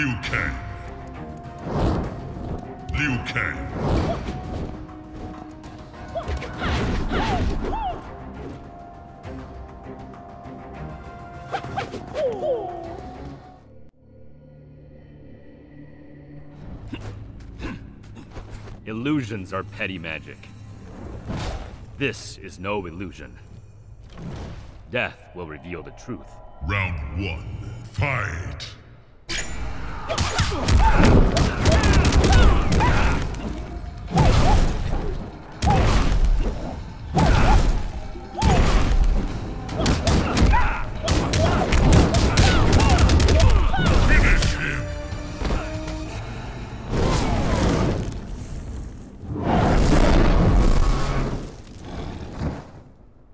Liu Kang. Liu Kang. Illusions are petty magic. This is no illusion. Death will reveal the truth. Round one. Fight.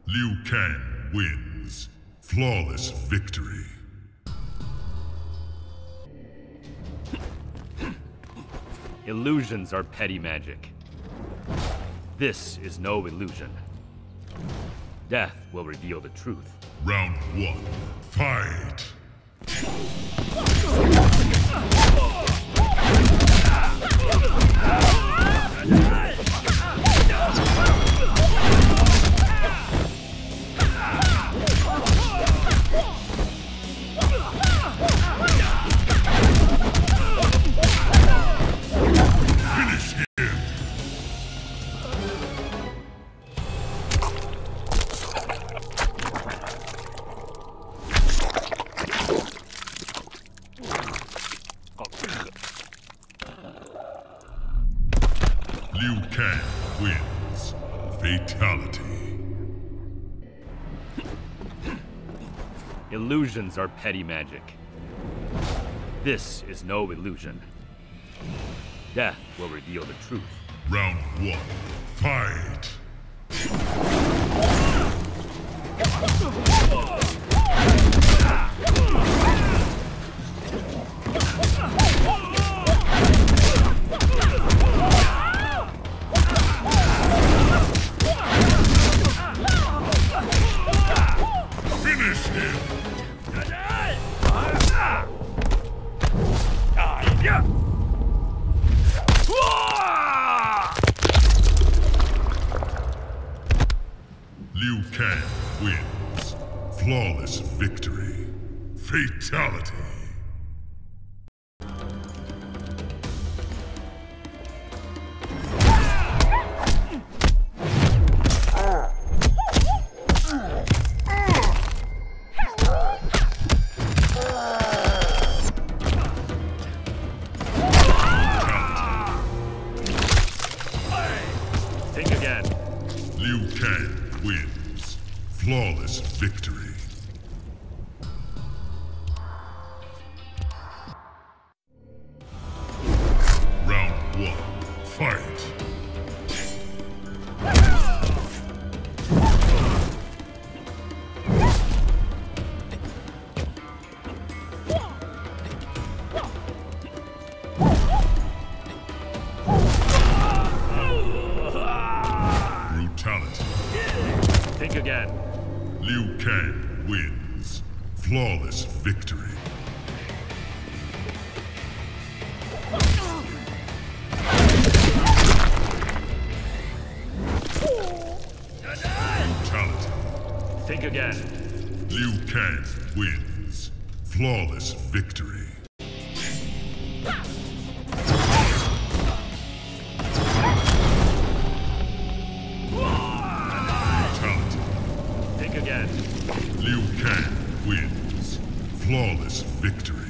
Liu Kang wins. Flawless victory. Illusions are petty magic. This is no illusion. Death will reveal the truth. Round one. Fight. Wins. Fatality. Illusions are petty magic. This is no illusion. Death will reveal the truth. Round one. Fight. Liu Kang wins. Flawless victory. Fatality. Think again. Liu Kang wins. Flawless victory. Round one. Fight. Again. Liu Kang wins. Flawless victory. Brutality. Think again. Liu Kang wins. Flawless victory. flawless victory.